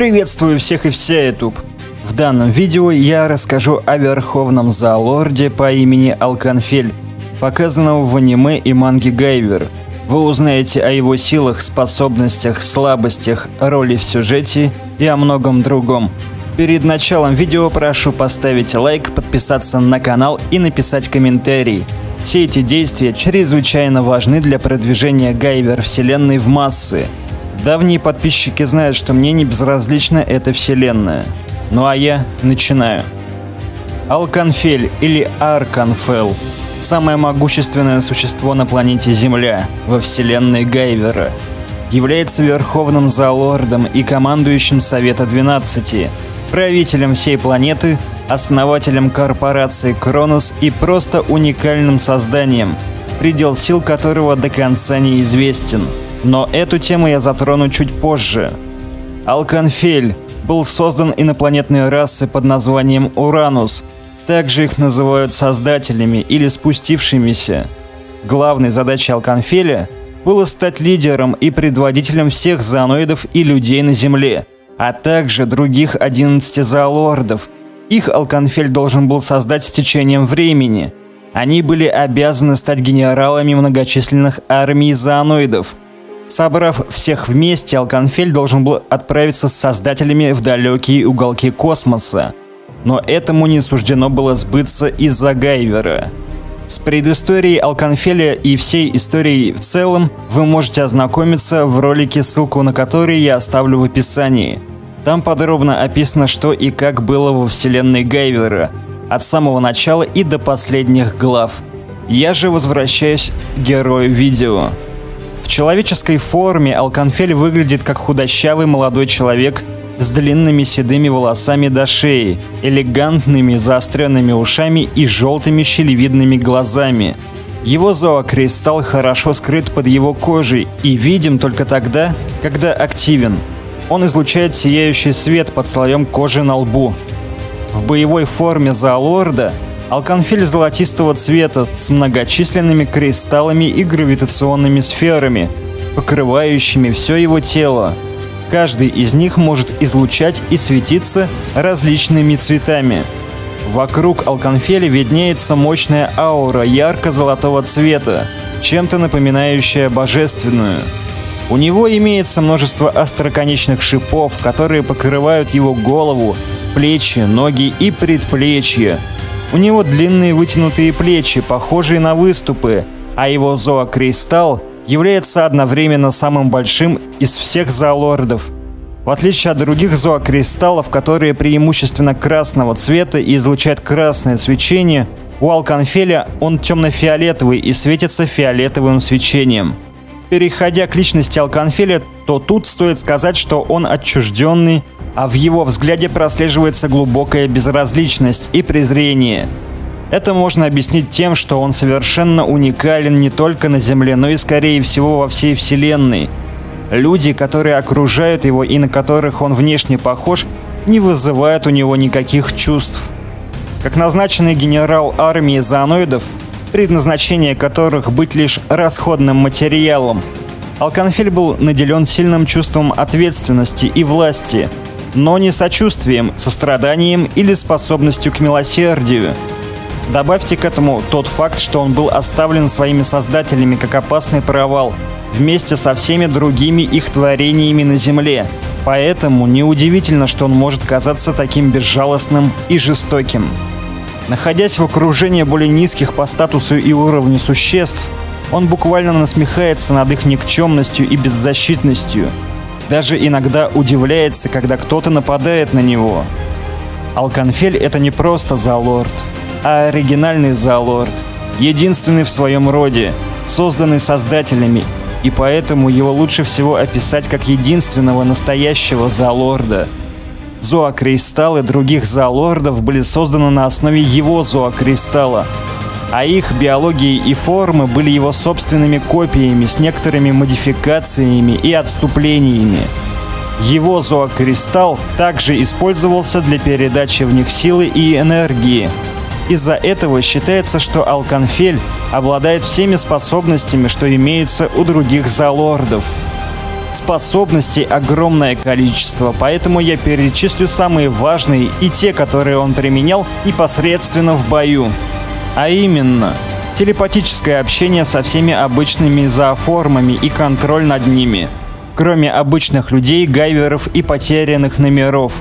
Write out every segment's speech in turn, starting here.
Приветствую всех и вся YouTube. В данном видео я расскажу о верховном зоолорде по имени Алканфель, показанного в аниме и манге Гайвер. Вы узнаете о его силах, способностях, слабостях, роли в сюжете и о многом другом. Перед началом видео прошу поставить лайк, подписаться на канал и написать комментарий. Все эти действия чрезвычайно важны для продвижения Гайвер вселенной в массы. Давние подписчики знают, что мне не безразлична эта вселенная. Ну а я начинаю. Алканфель или Арканфел – самое могущественное существо на планете Земля во вселенной Гайвера. Является верховным зоолордом и командующим Совета 12, правителем всей планеты, основателем корпорации Кронос и просто уникальным созданием, предел сил которого до конца неизвестен. Но эту тему я затрону чуть позже. Алканфель был создан инопланетной расой под названием Уранус. Также их называют создателями или спустившимися. Главной задачей Алканфеля было стать лидером и предводителем всех зооноидов и людей на Земле, а также других 11 зоолордов. Их Алканфель должен был создать с течением времени. Они были обязаны стать генералами многочисленных армий зооноидов – Собрав всех вместе, Алканфель должен был отправиться с создателями в далекие уголки космоса. Но этому не суждено было сбыться из-за Гайвера. С предысторией Алканфеля и всей историей в целом вы можете ознакомиться в ролике, ссылку на который я оставлю в описании. Там подробно описано, что и как было во вселенной Гайвера, от самого начала и до последних глав. Я же возвращаюсь к герою видео человеческой форме Алканфель выглядит как худощавый молодой человек с длинными седыми волосами до шеи, элегантными заостренными ушами и желтыми щелевидными глазами. Его зоокристалл хорошо скрыт под его кожей и видим только тогда, когда активен. Он излучает сияющий свет под слоем кожи на лбу. В боевой форме зоолорда Алканфель золотистого цвета с многочисленными кристаллами и гравитационными сферами, покрывающими все его тело. Каждый из них может излучать и светиться различными цветами. Вокруг Алканфеля виднеется мощная аура ярко-золотого цвета, чем-то напоминающая божественную. У него имеется множество остроконечных шипов, которые покрывают его голову, плечи, ноги и предплечья, у него длинные вытянутые плечи, похожие на выступы, а его зоокристалл является одновременно самым большим из всех зоолордов. В отличие от других зоокристаллов, которые преимущественно красного цвета и излучают красное свечение, у Алканфеля он темно-фиолетовый и светится фиолетовым свечением. Переходя к личности Алканфеля, то тут стоит сказать, что он отчужденный, а в его взгляде прослеживается глубокая безразличность и презрение. Это можно объяснить тем, что он совершенно уникален не только на Земле, но и скорее всего во всей Вселенной. Люди, которые окружают его и на которых он внешне похож, не вызывают у него никаких чувств. Как назначенный генерал армии зооноидов, предназначение которых быть лишь расходным материалом, Алканфель был наделен сильным чувством ответственности и власти – но не сочувствием, состраданием или способностью к милосердию. Добавьте к этому тот факт, что он был оставлен своими создателями как опасный провал, вместе со всеми другими их творениями на Земле. Поэтому неудивительно, что он может казаться таким безжалостным и жестоким. Находясь в окружении более низких по статусу и уровню существ, он буквально насмехается над их никчемностью и беззащитностью – даже иногда удивляется, когда кто-то нападает на него. Алканфель — это не просто зоолорд, а оригинальный зоолорд, единственный в своем роде, созданный создателями, и поэтому его лучше всего описать как единственного настоящего зоолорда. Зоокристаллы других зоолордов были созданы на основе его зоокристалла, а их биологии и формы были его собственными копиями с некоторыми модификациями и отступлениями. Его зоокристалл также использовался для передачи в них силы и энергии. Из-за этого считается, что Алканфель обладает всеми способностями, что имеются у других зоолордов. Способностей огромное количество, поэтому я перечислю самые важные и те, которые он применял непосредственно в бою. А именно, телепатическое общение со всеми обычными зооформами и контроль над ними. Кроме обычных людей, гайверов и потерянных номеров.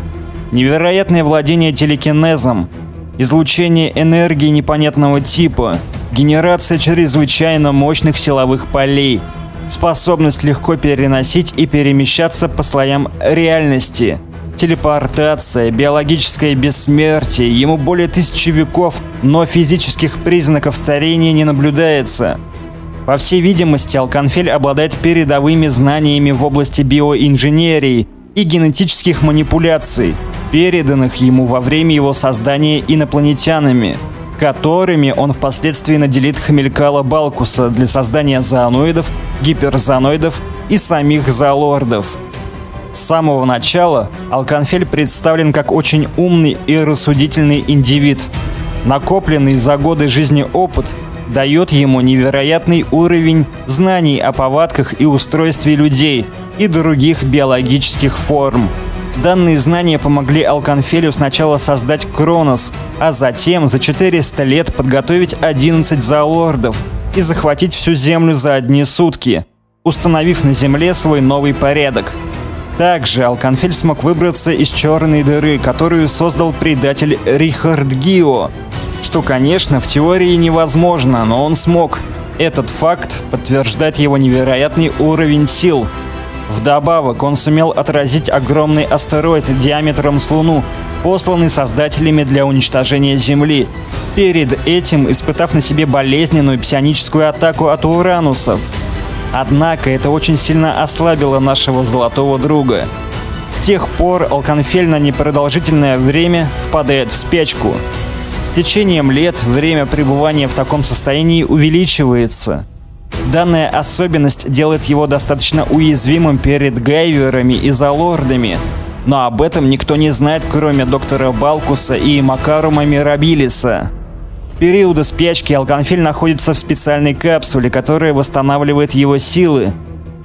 Невероятное владение телекинезом, излучение энергии непонятного типа, генерация чрезвычайно мощных силовых полей, способность легко переносить и перемещаться по слоям реальности, телепортация, биологическое бессмертие, ему более тысячи веков, но физических признаков старения не наблюдается. По всей видимости, Алканфель обладает передовыми знаниями в области биоинженерии и генетических манипуляций – переданных ему во время его создания инопланетянами, которыми он впоследствии наделит Хамелькала Балкуса для создания зооноидов, гиперзооноидов и самих зоолордов. С самого начала Алканфель представлен как очень умный и рассудительный индивид. Накопленный за годы жизни опыт дает ему невероятный уровень знаний о повадках и устройстве людей и других биологических форм – Данные знания помогли Алканфелю сначала создать Кронос, а затем за 400 лет подготовить 11 зоолордов и захватить всю Землю за одни сутки, установив на Земле свой новый порядок. Также Алканфель смог выбраться из черной дыры, которую создал предатель Рихард Гио, что, конечно, в теории невозможно, но он смог. Этот факт подтверждает его невероятный уровень сил – Вдобавок, он сумел отразить огромный астероид диаметром с Луну, посланный создателями для уничтожения Земли, перед этим испытав на себе болезненную псионическую атаку от Уранусов. Однако это очень сильно ослабило нашего золотого друга. С тех пор Алканфель на непродолжительное время впадает в спячку. С течением лет время пребывания в таком состоянии увеличивается – Данная особенность делает его достаточно уязвимым перед гайверами и залордами. Но об этом никто не знает, кроме доктора Балкуса и Макарума Мирабилиса. периоды спячки Алканфиль находится в специальной капсуле, которая восстанавливает его силы.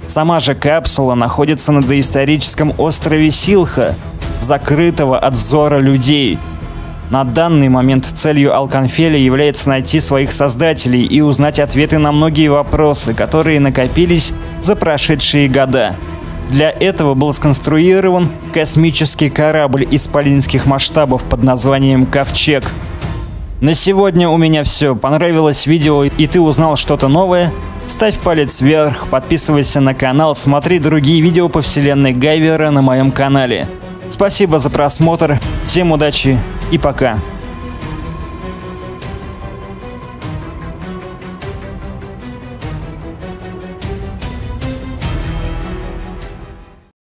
Сама же капсула находится на доисторическом острове Силха, закрытого от взора людей – на данный момент целью Алканфеля является найти своих создателей и узнать ответы на многие вопросы, которые накопились за прошедшие года. Для этого был сконструирован космический корабль исполинских масштабов под названием «Ковчег». На сегодня у меня все. Понравилось видео и ты узнал что-то новое? Ставь палец вверх, подписывайся на канал, смотри другие видео по вселенной Гайвера на моем канале. Спасибо за просмотр, всем удачи и пока.